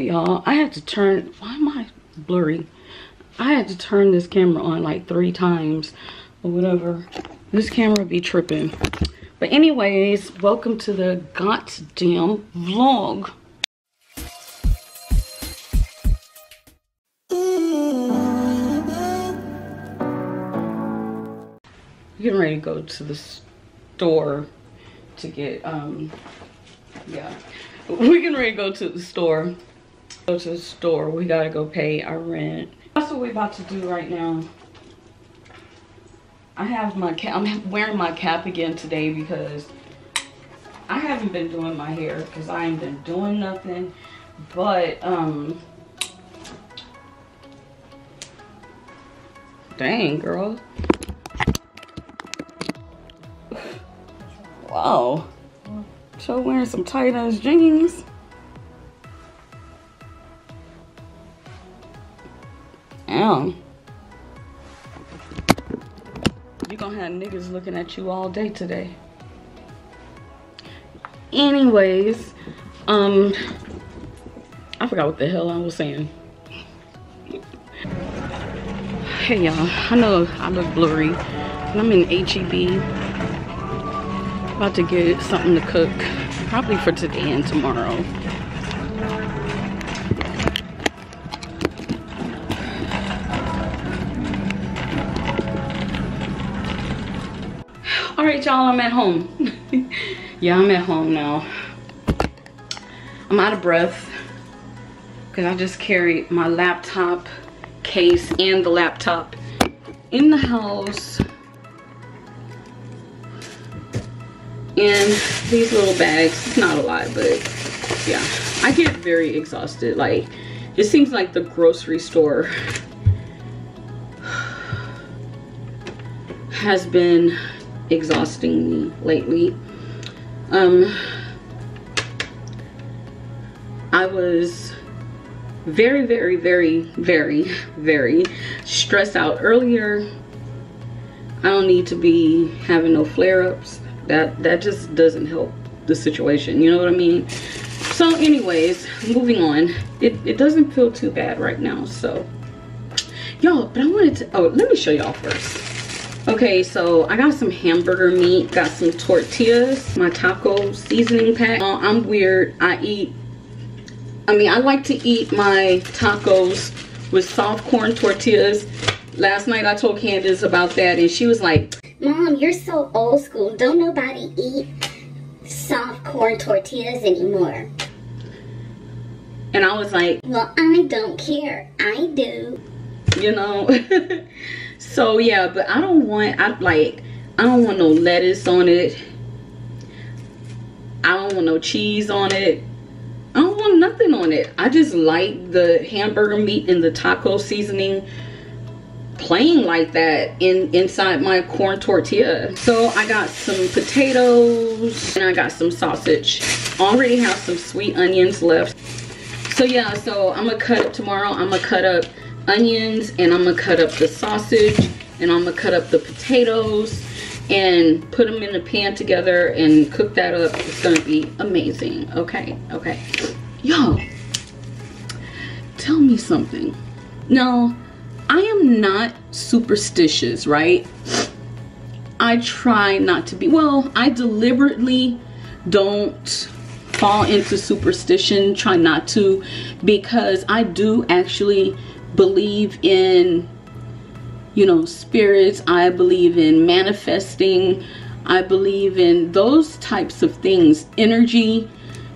Y'all, I had to turn, why am I blurry? I had to turn this camera on like three times or whatever. This camera be tripping. But anyways, welcome to the goddamn vlog. Getting ready to go to the store to get, um, yeah. We're getting ready to go to the store. Go to the store. We gotta go pay our rent. That's what we're about to do right now. I have my cap. I'm wearing my cap again today because I haven't been doing my hair because I ain't been doing nothing. But um, dang girl. Wow. So wearing some tight ass jeans. Damn. You gonna have niggas looking at you all day today. Anyways, um, I forgot what the hell I was saying. Hey y'all, I know I look blurry, I'm in HEB. About to get something to cook, probably for today and tomorrow. All right, y'all, I'm at home. yeah, I'm at home now. I'm out of breath because I just carried my laptop case and the laptop in the house. And these little bags, it's not a lot, but yeah, I get very exhausted. Like, it seems like the grocery store has been exhausting me lately. Um, I was very, very, very, very, very stressed out earlier. I don't need to be having no flare-ups. That that just doesn't help the situation. You know what I mean? So, anyways, moving on. It it doesn't feel too bad right now. So, y'all, but I wanted to. Oh, let me show y'all first. Okay, so I got some hamburger meat, got some tortillas, my taco seasoning pack. Uh, I'm weird. I eat, I mean, I like to eat my tacos with soft corn tortillas. Last night I told Candace about that and she was like, Mom, you're so old school. Don't nobody eat soft corn tortillas anymore. And I was like, Well, I don't care. I do. You know? so yeah, but I don't want, I like, I don't want no lettuce on it. I don't want no cheese on it. I don't want nothing on it. I just like the hamburger meat and the taco seasoning plain like that in inside my corn tortilla so i got some potatoes and i got some sausage already have some sweet onions left so yeah so i'm gonna cut up tomorrow i'm gonna cut up onions and i'm gonna cut up the sausage and i'm gonna cut up the potatoes and put them in a pan together and cook that up it's gonna be amazing okay okay y'all tell me something now I am not superstitious, right? I try not to be. Well, I deliberately don't fall into superstition, try not to, because I do actually believe in, you know, spirits. I believe in manifesting. I believe in those types of things, energy,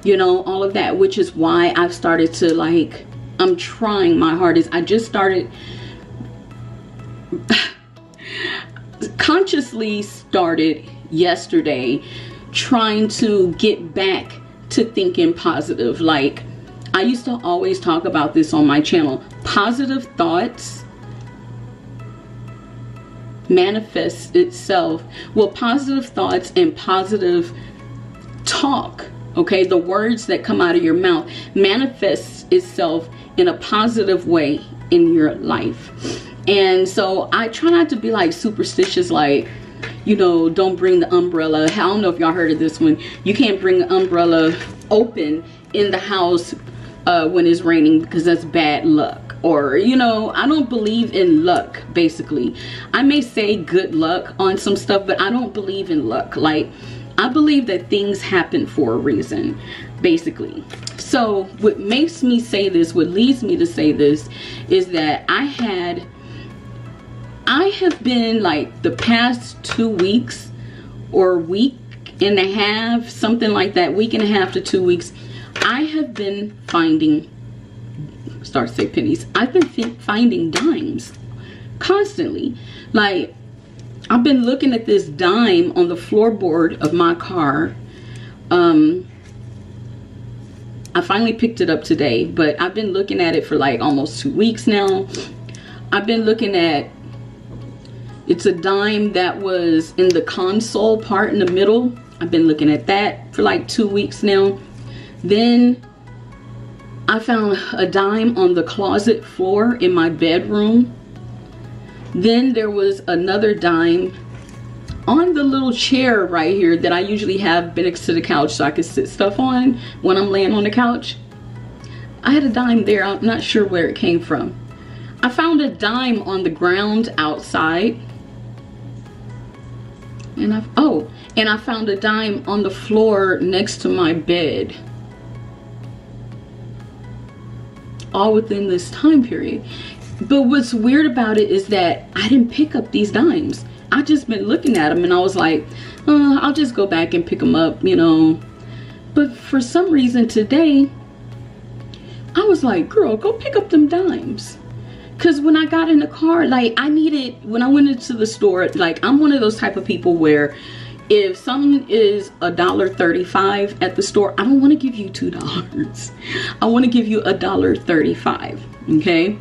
you know, all of that, which is why I've started to like, I'm trying my hardest. I just started consciously started yesterday trying to get back to thinking positive like I used to always talk about this on my channel positive thoughts manifests itself well positive thoughts and positive talk okay the words that come out of your mouth manifests itself in a positive way in your life and so I try not to be like superstitious, like, you know, don't bring the umbrella. I don't know if y'all heard of this one. You can't bring the umbrella open in the house uh, when it's raining because that's bad luck. Or you know i don't believe in luck basically. I may say good luck on some stuff but i don't believe in luck. Like i believe that things happen for a reason basically. So what makes me say this what leads me to say this is that i had i have been like the past two weeks or week and a half something like that week and a half to two weeks I have been finding, start to say pennies, I've been finding dimes constantly. Like, I've been looking at this dime on the floorboard of my car. Um, I finally picked it up today, but I've been looking at it for like almost two weeks now. I've been looking at, it's a dime that was in the console part in the middle. I've been looking at that for like two weeks now. Then I found a dime on the closet floor in my bedroom. Then there was another dime on the little chair right here that I usually have next to the couch so I could sit stuff on when I'm laying on the couch. I had a dime there. I'm not sure where it came from. I found a dime on the ground outside. And I oh, and I found a dime on the floor next to my bed. All within this time period. But what's weird about it is that I didn't pick up these dimes. I just been looking at them and I was like, uh, I'll just go back and pick them up, you know. But for some reason today, I was like, girl, go pick up them dimes. Cause when I got in the car, like I needed, when I went into the store, like I'm one of those type of people where if something is a dollar 35 at the store i don't want to give you two dollars. I want to give you a dollar 35 okay?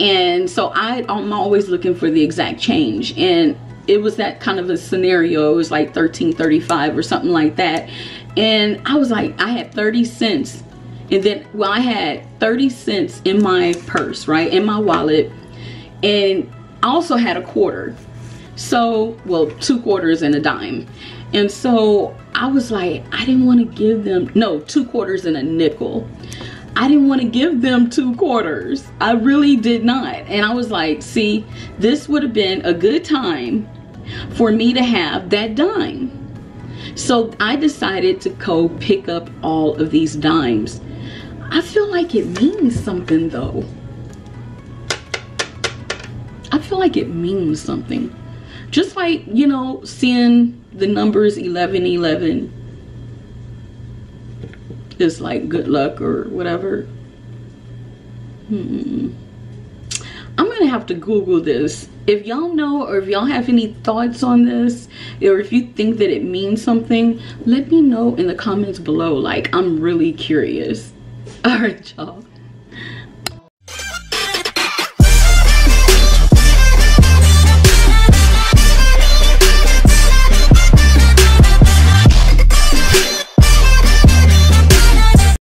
And so I, i'm always looking for the exact change. And it was that kind of a scenario. It was like 1335 or something like that. And i was like i had 30 cents. And then well i had 30 cents in my purse right in my wallet. And i also had a quarter so, well, two quarters and a dime. And so I was like, I didn't want to give them, no, two quarters and a nickel. I didn't want to give them two quarters. I really did not. And I was like, see, this would have been a good time for me to have that dime. So I decided to go pick up all of these dimes. I feel like it means something though. I feel like it means something just like you know seeing the numbers 11 11 is like good luck or whatever. Hmm. i'm gonna have to google this. If y'all know or if y'all have any thoughts on this or if you think that it means something let me know in the comments below. Like i'm really curious. All right y'all